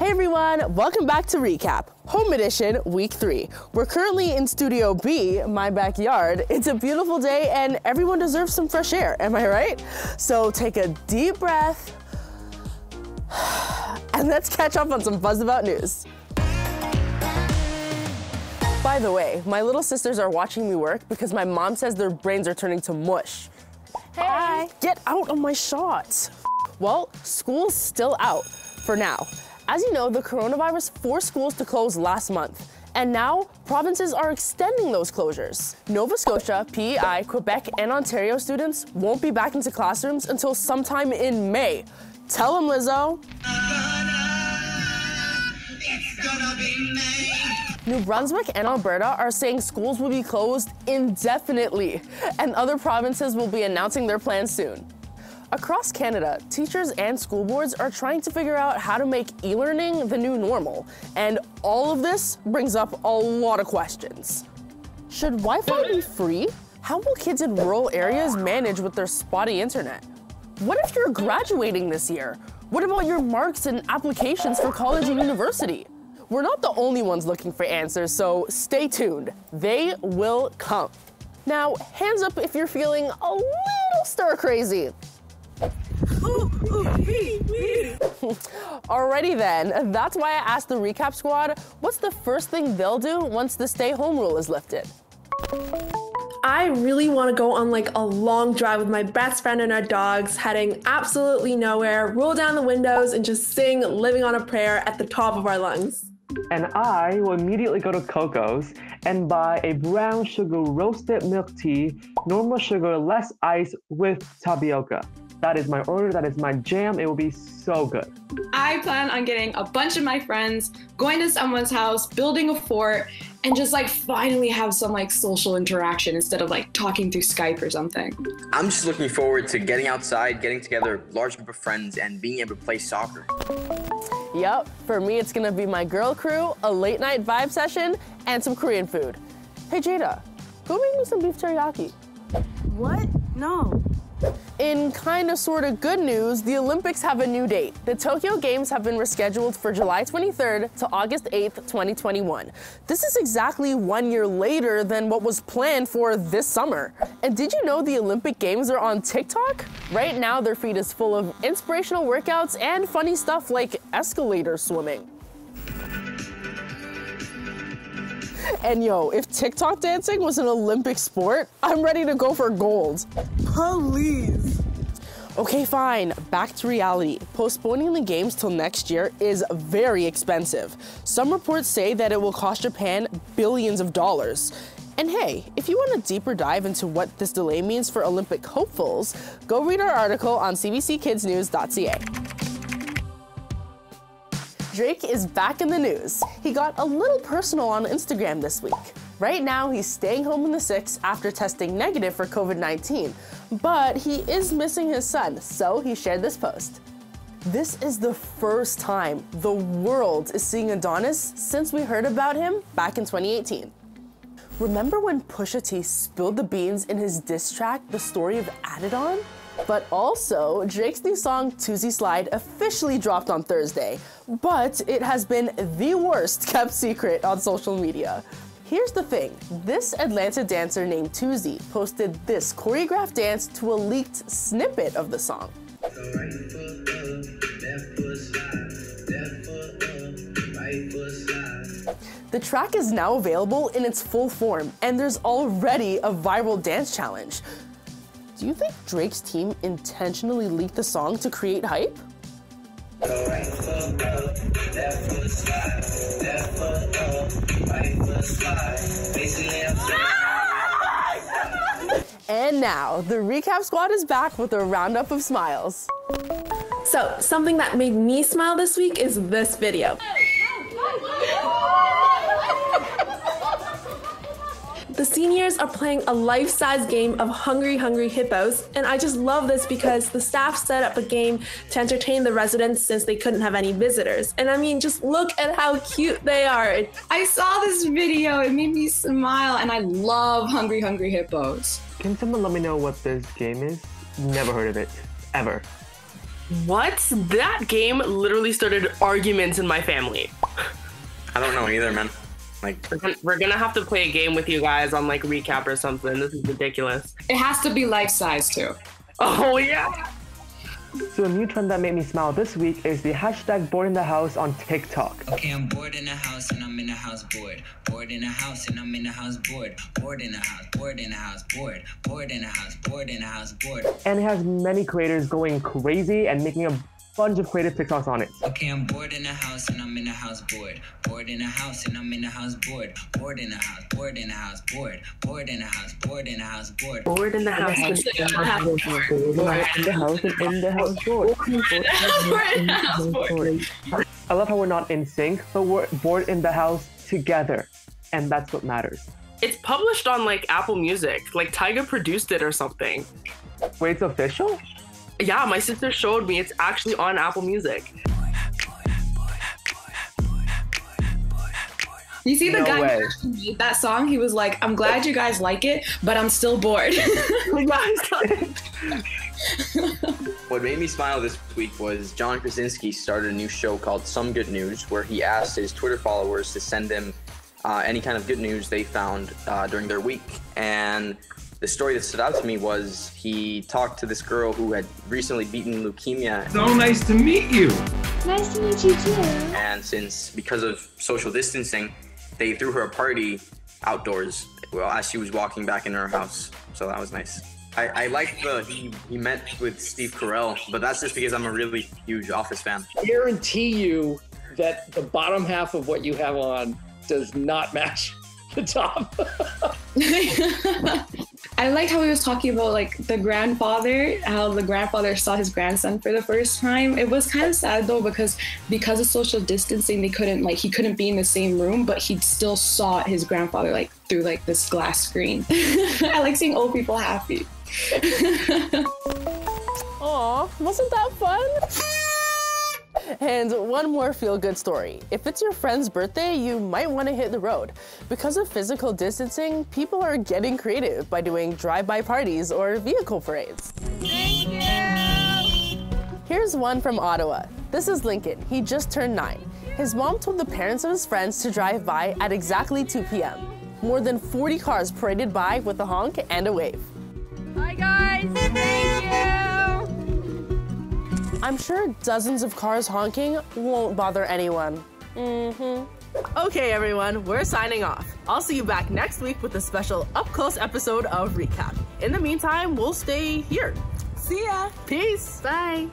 Hey everyone, welcome back to Recap, Home Edition, Week 3. We're currently in Studio B, my backyard. It's a beautiful day and everyone deserves some fresh air, am I right? So take a deep breath and let's catch up on some Buzz About news. By the way, my little sisters are watching me work because my mom says their brains are turning to mush. Hey! Get out of my shot! Well, school's still out for now. As you know, the coronavirus forced schools to close last month. And now, provinces are extending those closures. Nova Scotia, PEI, Quebec, and Ontario students won't be back into classrooms until sometime in May. Tell them, Lizzo. New Brunswick and Alberta are saying schools will be closed indefinitely, and other provinces will be announcing their plans soon. Across Canada, teachers and school boards are trying to figure out how to make e-learning the new normal, and all of this brings up a lot of questions. Should Wi-Fi be free? How will kids in rural areas manage with their spotty internet? What if you're graduating this year? What about your marks and applications for college and university? We're not the only ones looking for answers, so stay tuned. They will come. Now, hands up if you're feeling a little stir crazy. Alrighty then, that's why I asked the recap squad what's the first thing they'll do once the stay home rule is lifted? I really want to go on like a long drive with my best friend and our dogs, heading absolutely nowhere, roll down the windows, and just sing Living on a Prayer at the top of our lungs. And I will immediately go to Coco's and buy a brown sugar roasted milk tea, normal sugar, less ice with tapioca. That is my order. That is my jam. It will be so good. I plan on getting a bunch of my friends, going to someone's house, building a fort, and just like finally have some like social interaction instead of like talking through Skype or something. I'm just looking forward to getting outside, getting together a large group of friends, and being able to play soccer. Yep, for me it's gonna be my girl crew, a late night vibe session, and some Korean food. Hey Jada, go make me some beef teriyaki. What? No. In kind of sort of good news, the Olympics have a new date. The Tokyo Games have been rescheduled for July 23rd to August 8th, 2021. This is exactly one year later than what was planned for this summer. And did you know the Olympic Games are on TikTok? Right now, their feed is full of inspirational workouts and funny stuff like escalator swimming. And yo, if TikTok dancing was an Olympic sport, I'm ready to go for gold. Please. Okay, fine. Back to reality. Postponing the games till next year is very expensive. Some reports say that it will cost Japan billions of dollars. And hey, if you want a deeper dive into what this delay means for Olympic hopefuls, go read our article on cbckidsnews.ca. Drake is back in the news. He got a little personal on Instagram this week. Right now, he's staying home in the six after testing negative for COVID 19, but he is missing his son, so he shared this post. This is the first time the world is seeing Adonis since we heard about him back in 2018. Remember when Pusha T spilled the beans in his diss track, The Story of Adidon? But also, Drake's new song, Toosie Slide, officially dropped on Thursday, but it has been the worst kept secret on social media. Here's the thing this Atlanta dancer named Toosie posted this choreographed dance to a leaked snippet of the song. The track is now available in its full form, and there's already a viral dance challenge. Do you think Drake's team intentionally leaked the song to create hype? And now, the recap squad is back with a roundup of smiles. So, something that made me smile this week is this video. The seniors are playing a life size game of Hungry Hungry Hippos, and I just love this because the staff set up a game to entertain the residents since they couldn't have any visitors. And I mean, just look at how cute they are. I saw this video, it made me smile, and I love Hungry Hungry Hippos. Can someone let me know what this game is? Never heard of it. Ever. What? That game literally started arguments in my family. I don't know either, man. Like, We're gonna, we're gonna have to play a game with you guys on like recap or something. This is ridiculous. It has to be life size too. Oh yeah. So a new trend that made me smile this week is the hashtag bored in the house on TikTok. Okay, I'm bored in the house and I'm in the house bored. Bored in the house and I'm in the house bored. Bored in the house, bored in the house, bored. Bored in the house, bored in the house, bored. And it has many creators going crazy and making a bunch of creative TikToks on it. Okay, I'm bored in the house and I'm in the house bored. Bored in the house and I'm in the house bored. Bored in the house, bored in the house, bored. Bored in the house, bored in the house, bored. Bored in the house. In the house and in the house bored. I love how we're not in sync, but we're bored in the house together. And that's what matters. It's published on like Apple Music. Like Tyga produced it or something. Wait, it's official? Yeah, my sister showed me. It's actually on Apple Music. You see the No guy way. who made that song? He was like, "I'm glad you guys like it, but I'm still bored." what made me smile this week was John Krasinski started a new show called Some Good News, where he asked his Twitter followers to send him uh, any kind of good news they found uh, during their week. And the story that stood out to me was he talked to this girl who had recently beaten leukemia. So nice to meet you. Nice to meet you too. And since, because of social distancing, they threw her a party outdoors well, as she was walking back in her house. So that was nice. I, I like the he, he met with Steve Carell, but that's just because I'm a really huge Office fan. I guarantee you that the bottom half of what you have on does not match the top. I liked how he was talking about like the grandfather, how the grandfather saw his grandson for the first time. It was kind of sad though because because of social distancing, they couldn't like he couldn't be in the same room, but he still saw his grandfather like through like this glass screen. I like seeing old people happy. Aw, wasn't that fun? And one more feel good story. If it's your friend's birthday, you might want to hit the road. Because of physical distancing, people are getting creative by doing drive by parties or vehicle parades. Here's one from Ottawa. This is Lincoln. He just turned nine. His mom told the parents of his friends to drive by at exactly 2 p.m. More than 40 cars paraded by with a honk and a wave. Hi guys. I'm sure dozens of cars honking won't bother anyone. Mm-hmm. Okay, everyone, we're signing off. I'll see you back next week with a special up close episode of Recap. In the meantime, we'll stay here. See ya. Peace. Bye.